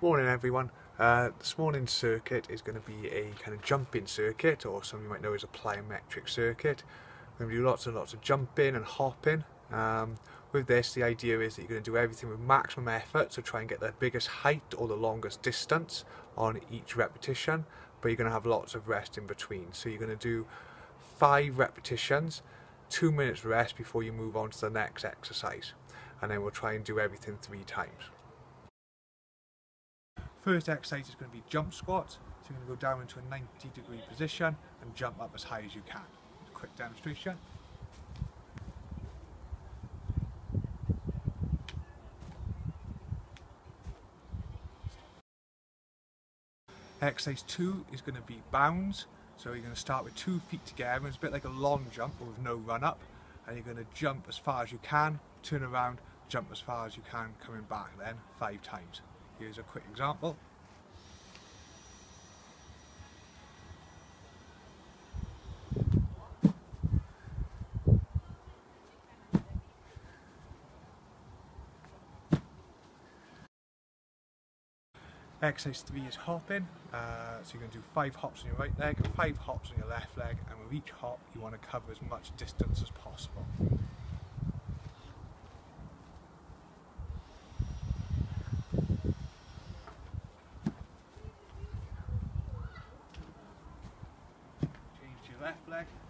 Morning everyone. Uh, this morning's circuit is going to be a kind of jumping circuit or some you might know as a plyometric circuit. We're going to do lots and lots of jumping and hopping. Um, with this the idea is that you're going to do everything with maximum effort so try and get the biggest height or the longest distance on each repetition but you're going to have lots of rest in between. So you're going to do five repetitions, two minutes rest before you move on to the next exercise and then we'll try and do everything three times. First exercise is going to be jump squats. So you're going to go down into a 90 degree position and jump up as high as you can. Quick demonstration. Exercise 2 is going to be bounds. So you're going to start with two feet together. It's a bit like a long jump but with no run up. And you're going to jump as far as you can, turn around, jump as far as you can, coming back then five times. Here's a quick example. Exercise 3 is hopping, uh, so you're going to do 5 hops on your right leg, 5 hops on your left leg, and with each hop you want to cover as much distance as possible. Left leg.